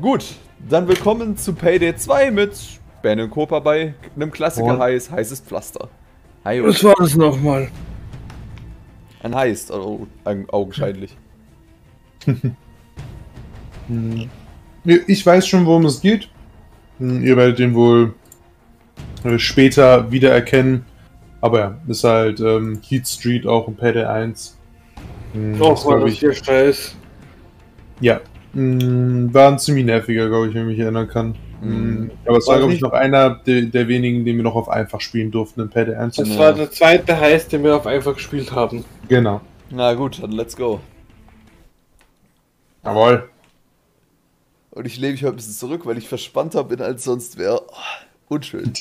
Gut, dann willkommen zu Payday 2 mit Ben und Copa bei einem Klassiker heiß, heißes Pflaster. Hi, Was war das nochmal? ein heiß, oh, ein- augenscheinlich. Ich weiß schon, worum es geht. Hm, Ihr werdet ihn wohl äh, später wiedererkennen. Aber ja, ist halt ähm, Heat Street auch im Payday 1. Hm, Doch, war das hier scheiß. Ja. Hm, War ein ziemlich nerviger, glaube ich, wenn ich mich erinnern kann. Hm, Aber es war, glaube ich, noch einer der, der wenigen, den wir noch auf einfach spielen durften im Payday 1. Das Ja. war der zweite Heiß, den wir auf einfach gespielt haben. Genau. Na gut, dann let's go. Jawohl. Und ich lehne mich heute ein bisschen zurück, weil ich verspannter bin als sonst wäre. Oh, unschön.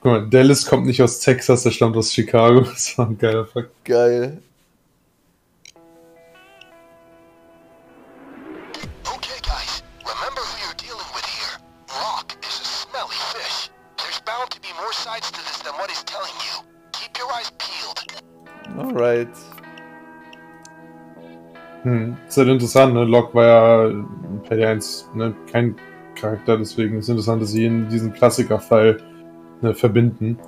Guck mal, Dallas kommt nicht aus Texas, der stammt aus Chicago. Das war ein geiler Fakt. Geil. Is smelly fish. There's bound to be more sides to this than what he's telling you. Keep your eyes peeled. Alright. Hm, ist halt interessant, ne? Locke war ja in Payday 1 ne? kein Charakter, deswegen ist es interessant, dass sie ihn in diesen Klassikerfall ne, verbinden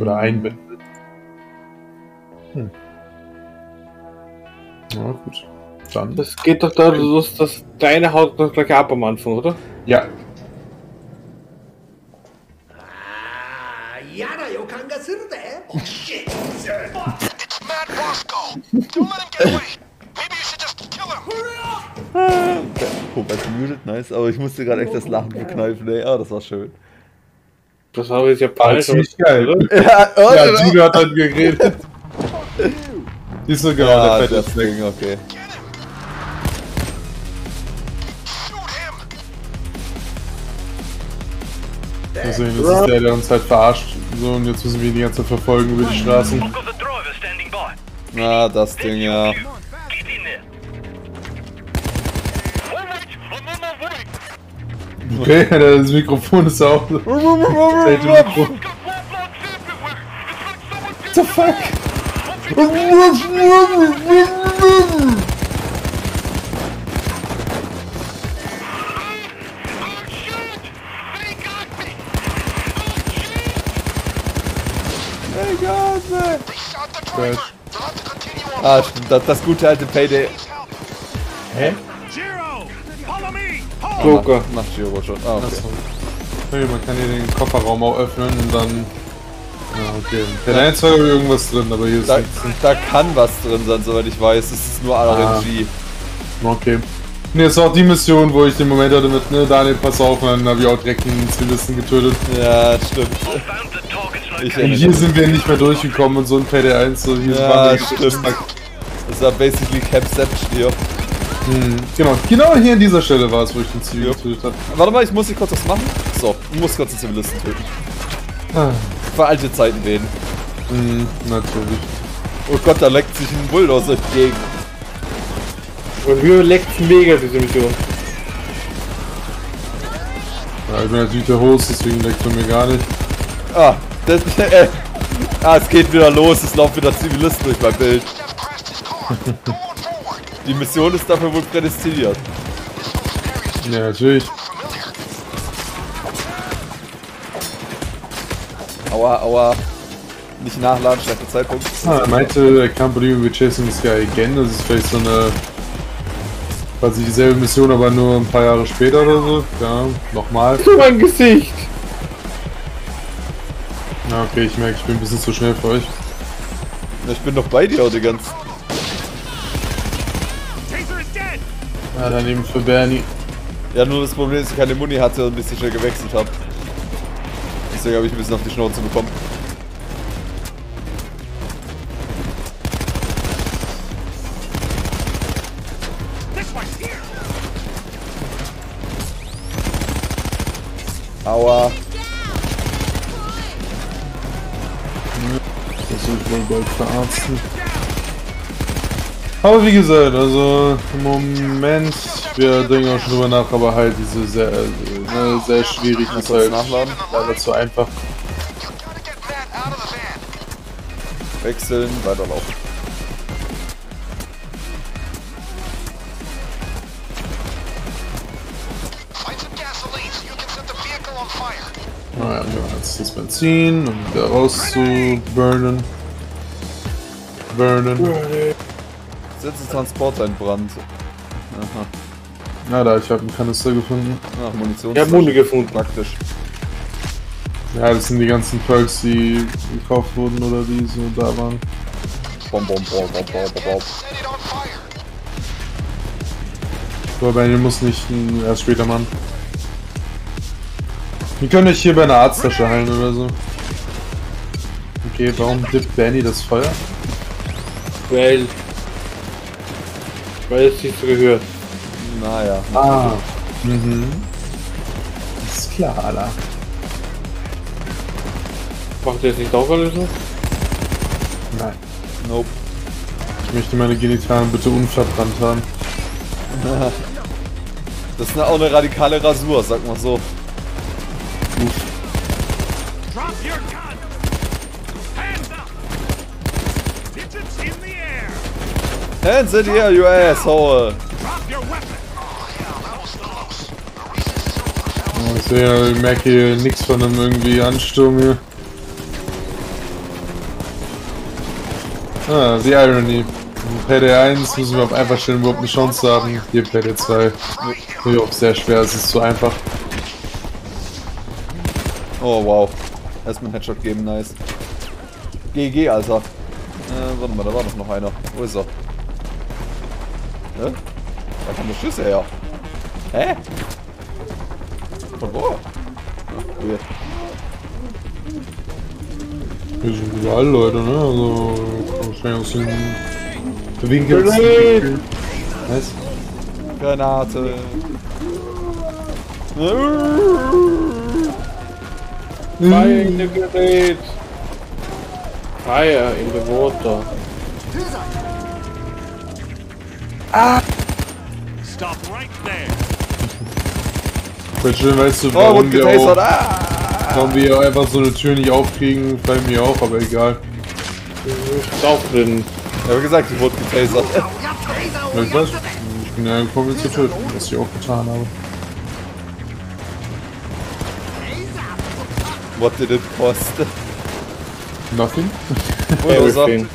oder Mhm. einbinden. Hm. Ja, gut. Dann. Das geht doch da los, dass deine Haut noch gleich ab am Anfang, oder? Ja, 嫌な予感がするぜ It's Matt Roscoe. Don't let him get away. Maybe you should just kill him. Copa ist muted, nice. Aber ich musste gerade echt das Lachen verkneifen, ey. Ah, das war schön. Das war jetzt ja war falsch. ziemlich geil. oder? Ja, oh, Ja, Julia hat dann geredet. Siehst du, genau, ja, der fette das Snack. Ding, okay. Deswegen ist es der, der uns halt verarscht. So, und jetzt müssen wir ihn die ganze Zeit verfolgen über die Straßen. Na, das Ding, ja. Okay, das Mikrofon ist auch. Did the fuck? To continue on Ah, das, das gute alte Payday. Hä? Joker. Macht Giro schon. Ah, okay. Achso. Okay, man kann hier den Kofferraum auch öffnen und dann. Ja, okay. Der 1 war irgendwas drin, aber hier ist Da, nichts. da kann was drin sein, soweit ich weiß. Es ist nur RNG. Okay. Ne, es war auch die Mission, wo ich den Moment hatte mit, ne, Daniel, pass auf, und dann habe ich auch direkt einen Zivilisten getötet. Ja, stimmt. Ich Und hier sind wir nicht mehr durchgekommen und so ein PD 1, so hier Ja, waren wir stimmt. Das war basically Capception hier. Hm, genau, genau hier an dieser Stelle war es, wo ich den Zivil Ja. getötet habe. Warte mal, ich muss hier kurz was machen. So, ich muss kurz den Zivilisten töten. Ah, Für alte Zeiten reden. hm, natürlich. Oh Gott, da leckt sich ein Bulldozer entgegen. Und wir leckt's mega, diese Mission. Ja, ich bin natürlich der Host, deswegen leckt er mir gar nicht. Ah, das, äh, ah, es geht wieder los. Es laufen wieder Zivilisten durch mein Bild. Die Mission ist dafür wohl prädestiniert. Ja, natürlich. Aua, aua. Nicht nachladen, schlechter Zeitpunkt. Ah, er meinte, I can't believe we're chasing this guy again. Das ist vielleicht so eine. Quasi dieselbe Mission, aber nur ein paar Jahre später oder so. Ja, nochmal. So mein Gesicht! Ja, okay, ich merke, ich bin ein bisschen zu schnell für euch. Ich bin doch bei dir, die dead! Ja, daneben für Bernie. Ja, nur das Problem ist, dass ich keine Muni hatte und ein bisschen schnell gewechselt habe. Deswegen habe ich ein bisschen auf die Schnauze bekommen. Verarzten. Aber wie gesagt, also im Moment, wir denken auch schon drüber nach, aber halt diese sehr, äh, ne, sehr schwierig ist halt nachladen. leider zu einfach. You gotta get Matt out of the van. Wechseln, weiterlaufen. Naja, ja, jetzt das Benzin, um wieder raus burnen. Burnen. Setze Transporter in Brand. Aha. Na da, ich habe einen Kanister gefunden. Ach, Munition. Ich hab Munde gefunden. Praktisch. Ja, das sind die ganzen Perks, die gekauft wurden oder die so da waren. Bom, bom, bom, bom, bom, bom, bom. Set it on fire. So, Benny muss nicht hm, erst später machen. Wir können euch hier bei einer Arzttasche heilen oder so. Okay, warum dippt Benny das Feuer? Weil. Weil es nicht so gehört. Naja. Ah. Mhm. Ist klar, Alter. Macht ihr jetzt nicht auch alles so? Nein. Nope. Ich möchte meine Genitalien bitte unverbrannt haben. Das ist eine, auch eine radikale Rasur, sag mal so. Hands in the air, you asshole! Oh, Ich sehe, ich merke hier nichts von einem irgendwie Ansturm hier. Ah, die Irony. In PD1 müssen wir auf einfach stellen, überhaupt eine Chance haben. Hier PD2. Hier auch sehr schwer, es ist zu einfach. Oh wow. Erstmal einen Headshot geben, nice. GG, Alter. Äh, warte mal, da war doch noch einer. Wo ist er? Hä? Da kommen die Schüsse her. Hä? Von wo? Ah, weird. Hier sind überall Leute, ne? Also, wahrscheinlich aus dem Winkel. Grenade! Nice. Granate. Fire in the grenade! Fire in the water. Stop right there! Schön, weißt du, Oh, warum wurde wir, auch, Ah! warum wir einfach so eine Tür nicht aufkriegen, fällt mir auf, aber egal. Auch drin. Ich habe gesagt, ich wurde getasert. Ich weiß, ich bin ja gekommen, zu töten, was ich auch getan habe. What did it cost? Nothing? Er? Everything.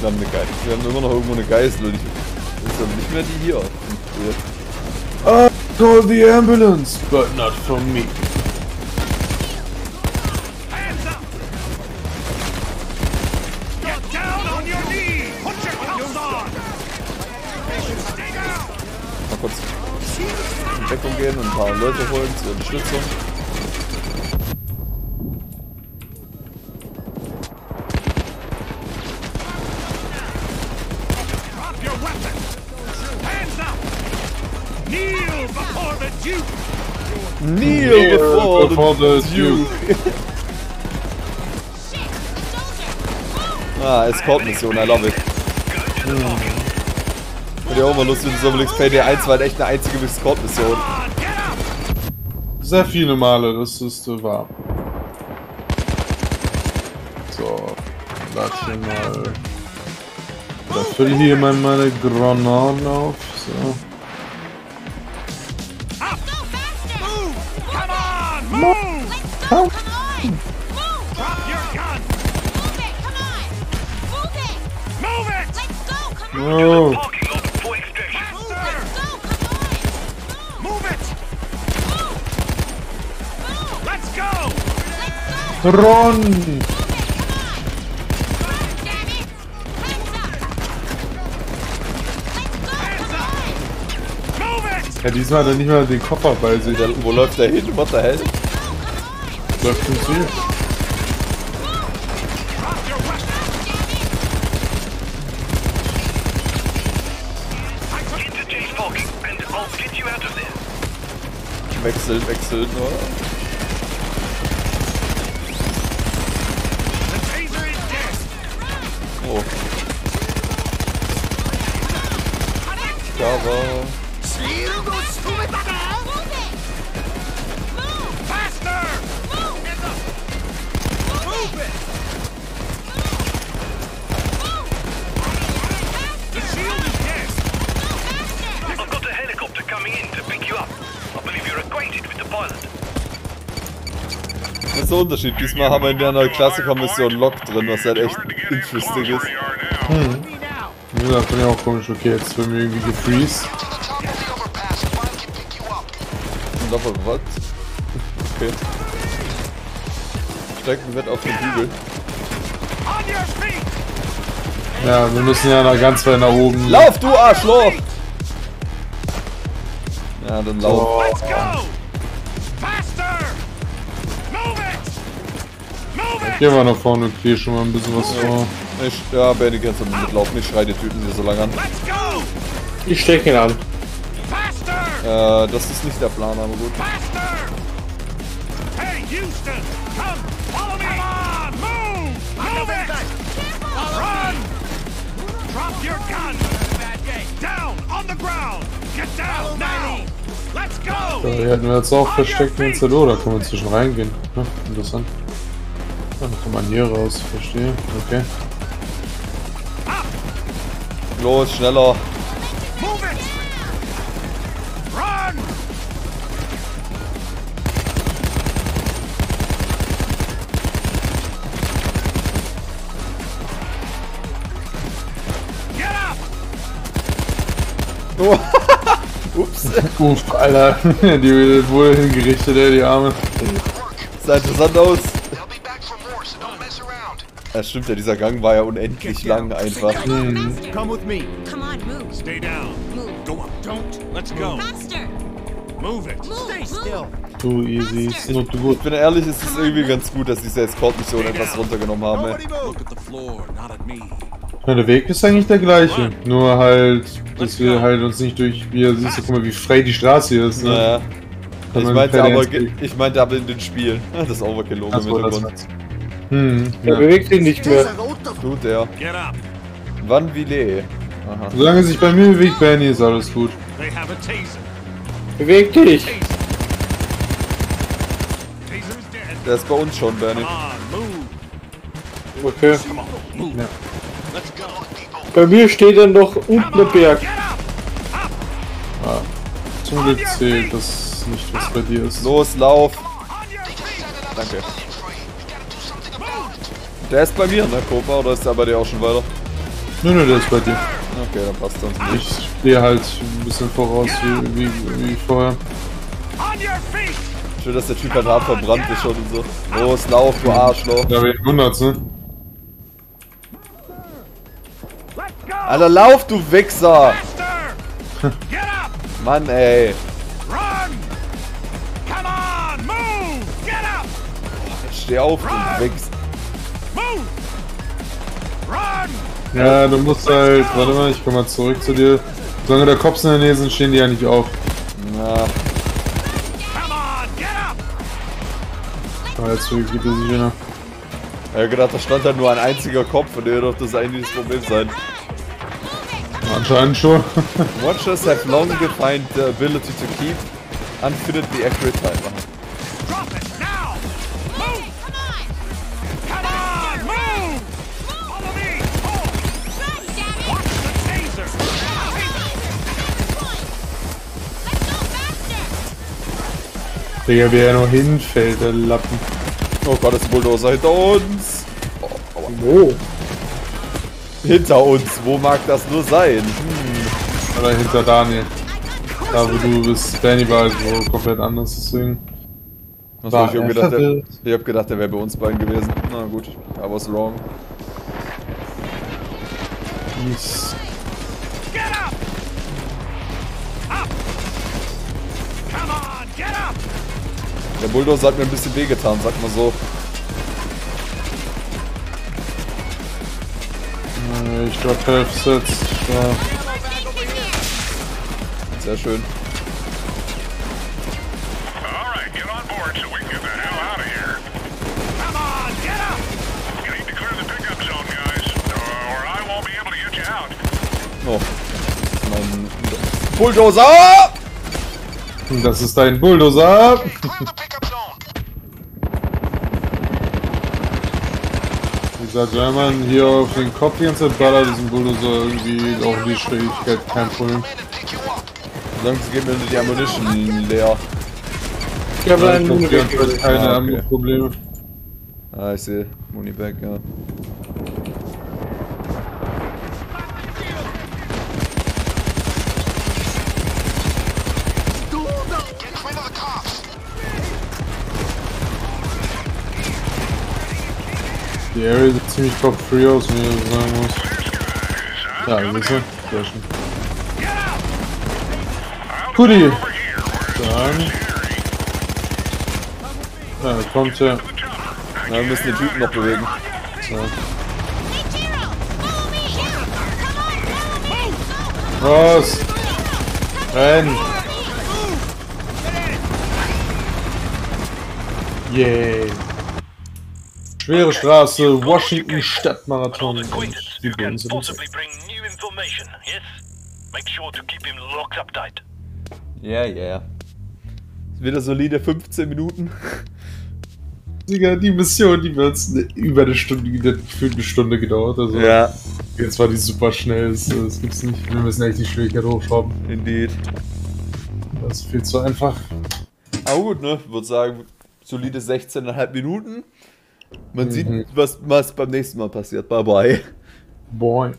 Wir haben, eine Geisel. wir haben immer noch irgendwo eine Geisel und ich das ist dann nicht mehr die hier. Weird. Call the ambulance, but not from me. Mal kurz in Deckung gehen und ein paar Leute holen zur Unterstützung. Kneel before the Duke! Kneel before, before the Duke. ah, Escort-Mission, I love it. Und ja auch mal lustig, wenn so Payday 1 war halt echt eine einzige Escort-Mission. Sehr viele Male, das ist äh, wahr. So, lad hier mal. Oder fülle hier mal meine Granaten auf. So. Move! On! Move! Drop your gun! Move it! Move it! Move it! Let's go! Come on! Oh, Talking on the point station! Move! Let's go! Come on! Move! Move it! Move! Go! Let's go! Move! Let's go! On! Move! Ja, diesmal hat er nicht mal den Koffer bei sich. Der, wo läuft der hin? What the hell? That's sincere. Wechseln, wechseln, oder? Oh. Java. Ist der Unterschied. Diesmal haben wir in der neuen Klassiker-Mission Lock drin, was halt echt interesting ist. Wie gesagt, bin ich auch komisch. Okay, jetzt werden wir irgendwie. Und davon was? Okay. Stecken wird auf den Hügel. Feet! Ja, wir müssen ja noch ganz weit nach oben. Lauf, du Arschloch! Ja, dann lauf. Oh, gehen wir nach vorne und kriegen schon mal ein bisschen was vor. Ich, ja, Benny, kannst du mitlaufen. Ich schrei die Typen hier so lange an. Let's go! Ich stecke ihn an. Faster! Äh, das ist nicht der Plan, aber gut. Faster! Hey, Houston! Come! Follow me! On! Move! Move it! Run! Drop your gun! Down! On the ground! Get down now! Let's go! Da hätten wir jetzt auch versteckt in Zelo, da können wir zwischen reingehen. Ja, interessant. Dann kann man hier raus, verstehe. Okay. Los, schneller. Up! Ups. Uff, Alter. Die wurde hingerichtet, ey, die Arme. Sah interessant aus. Ja, stimmt ja, dieser Gang war ja unendlich lang einfach. Faster. Come with me. Come on, move. Stay down. Move. Go up. Don't. Let's go. Faster. Move it. Stay Too easy, it's not too good. Ich bin ehrlich, es ist irgendwie ganz gut, dass diese Escort-Mission etwas runtergenommen haben. ey. Ja, der Weg ist eigentlich der gleiche. Nur halt, dass wir halt uns nicht durch, wie ihr siehst, guck mal, wie frei die Straße hier ist. Ne? Naja. Ich meinte aber, ich meinte aber in den Spielen. Das Overkill-Logo im Ach so, das Hintergrund. Hm, Er ja. bewegt sich nicht mehr. Tut er. Wann Ville? Aha. Solange sich bei mir bewegt, Benny, ist alles gut. Beweg dich. Der ist bei uns schon, move. Okay. Ja. Bei mir steht dann noch unten der Berg. Up. Zum Glück zählt das nicht, was bei dir ist. Los, lauf. Danke. Der ist bei mir, ne, Kopa? Oder ist der bei dir auch schon weiter? Nö, nö, der ist bei dir. Okay, dann passt das. Ich stehe halt ein bisschen voraus, wie, wie, wie vorher. On your feet. Schön, dass der Typ halt hart verbrannt ist schon und so. Los, lauf, du Arschloch. Da bin ich wundert's, ne? Alter, lauf, du Wichser! Faster. Get up. Mann, ey. Run. Come on, move. Get up. Steh auf, du Wichs. Ja, du musst halt, warte mal, ich komm mal zurück zu dir. Solange der Cops in der Nähe sind, stehen die ja nicht auf. Na, Come on, get up. Aber jetzt geht er sich wieder. ich hab gedacht, da stand halt nur ein einziger Kopf und der wird doch das eigentlich das Problem sein. Anscheinend schon. Watchers have long defined the ability to keep unfittingly accurate timer. Digga, wie er noch hinfällt, der Lappen. Oh Gott, ein Bulldozer hinter uns! Oh. Wo? Hinter uns, wo mag das nur sein? Oder hinter Daniel. Da wo du bist, Danny war wo komplett anders, deswegen. Achso, War ich hab gedacht, der, ich hab gedacht, der wäre bei uns beiden gewesen. Na gut, I was wrong. Mies. Der Bulldozer hat mir ein bisschen wehgetan, sag mal so. Äh, Ich drop Health Sets. Ja. Sehr schön. All right, get on board so we Dieser German hier auf den Kopf die ganze Zeit ballert diesen Bulldozer irgendwie auch die Schwierigkeit, kein Problem. Sonst geben wir die Ammunition leer. Ich habe Ja, einen Unweg. keine Ah, okay. Probleme. Ah, ich sehe. Moneyback, ja. Die Area sieht ziemlich top 3 aus, wenn ich das sagen muss. Ja, siehst du? Sehr schön. Guti. Dann. Ja, da kommt ja. Na, wir müssen den Typen noch bewegen. So. Hey, Tiro! Follow Schwere Straße, Washington Stadtmarathon und tight. Ja, yeah, ja. Yeah. Wieder solide 15 Minuten. Digga, die Mission, die wird über eine Stunde, gefühlt eine Stunde gedauert. Also Ja, jetzt war die super schnell, das, das gibt's nicht. Wir müssen echt die Schwierigkeit hochschrauben. indeed. Das ist viel zu einfach. Aber gut, ne? Ich würde sagen, solide 16,5 Minuten. Man Mhm. sieht, was, was beim nächsten Mal passiert. Bye bye. Boy.